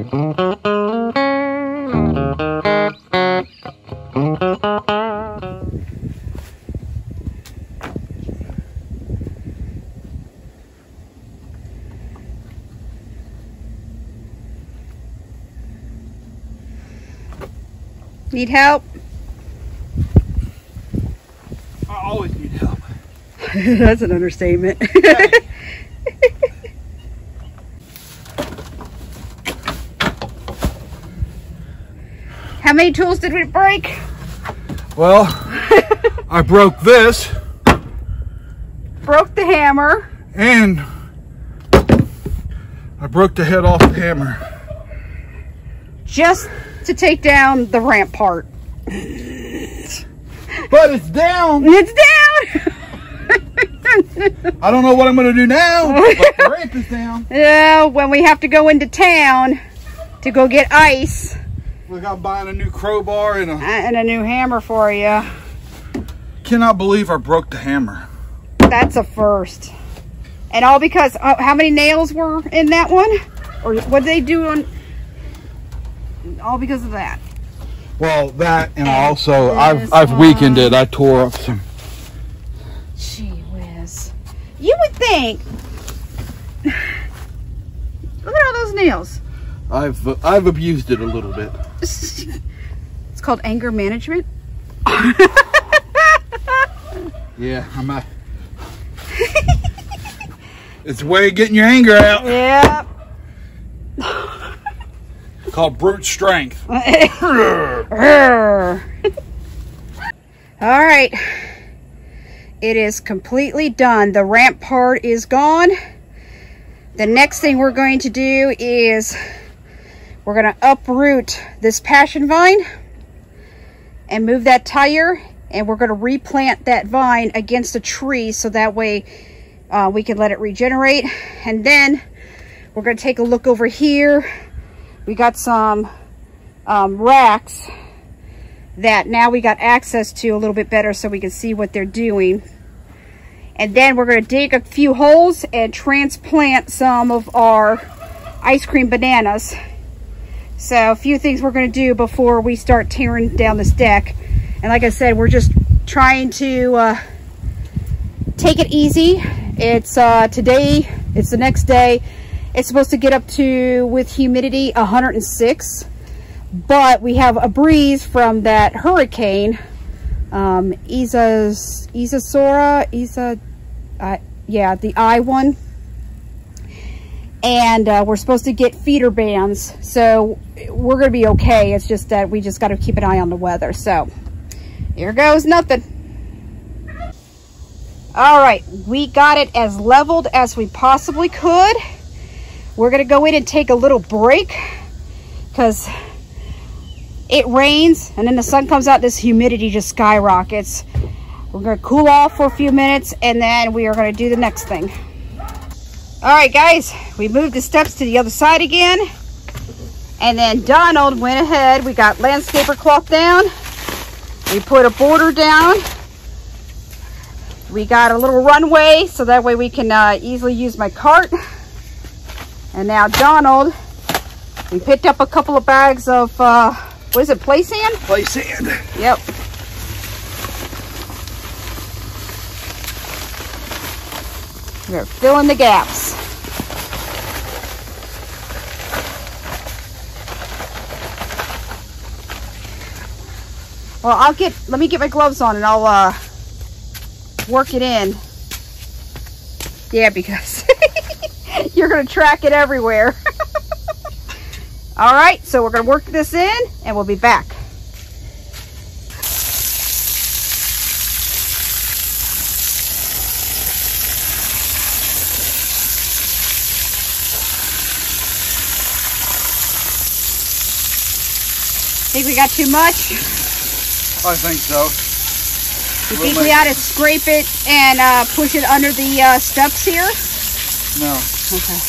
Need help? I always need help. That's an understatement. How many tools did we break? Well, I broke this Broke the hammer. and I broke the head off the hammer. just to take down the ramp part. But it's down. It's down! I don't know what I'm going to do now, but the ramp is down. yeah, when we have to go into town to go get ice Look, I'm buying a new crowbar and I and a new hammer for you. cannot believe I broke the hammer. That's a first. And all because, uh, how many nails were in that one? Or what did they do on, all because of that. Well, that and And also I've I've weakened it. I tore up some. Gee whiz. You would think, look at all those nails. I've I've abused it a little bit. It's called anger management. Yeah, I'm a. it's a way of getting your anger out. Yep. Called brute strength. All right. It is completely done. The ramp part is gone. The next thing we're going to do is we're going to uproot this passion vine and move that tire and we're going to replant that vine against a tree so that way uh, we can let it regenerate. And then we're going to take a look over here. We got some um, racks that now we got access to a little bit better so we can see what they're doing. And then we're going to dig a few holes and transplant some of our ice cream bananas. So a few things we're going to do before we start tearing down this deck. And like I said, we're just trying to uh, take it easy. It's uh, today, it's the next day. It's supposed to get up to, with humidity, 106 but we have a breeze from that hurricane um Isa's Isasora Isa uh, yeah the I one and uh, we're supposed to get feeder bands so we're gonna be okay it's just that we just got to keep an eye on the weather so here goes nothing all right we got it as leveled as we possibly could we're gonna go in and take a little break because it rains and then the sun comes out, this humidity just skyrockets. We're gonna cool off for a few minutes and then we are gonna do the next thing. All right, guys, we moved the steps to the other side again. And then Donald went ahead, we got landscaper cloth down. We put a border down. We got a little runway so that way we can uh, easily use my cart. And now Donald, we picked up a couple of bags of uh, what is it, play sand? Play sand. Yep. We're filling the gaps. Well, I'll get, let me get my gloves on and I'll uh, work it in. Yeah, because you're going to track it everywhere. All right, so we're gonna work this in and we'll be back. Think we got too much? I think so. You think we ought to scrape it and uh, push it under the uh, steps here? No. Okay.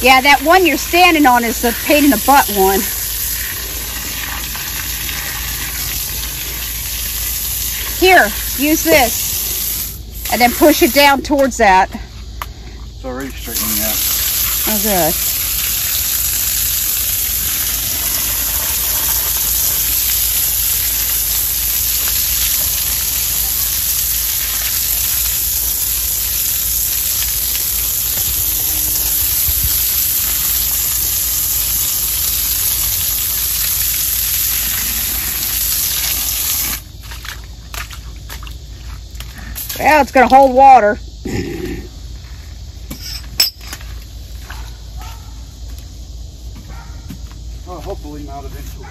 Yeah, that one you're standing on is the pain in the butt one. Here, use this. And then push it down towards that. It's already straightening out. Oh, good. Well, it's going to hold water. Well, hopefully not eventually.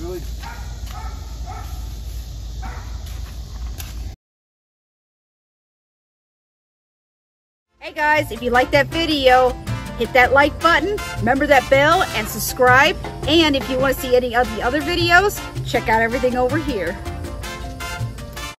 Really? Hey guys, if you like that video, hit that like button, remember that bell, and subscribe. And if you want to see any of the other videos, check out everything over here.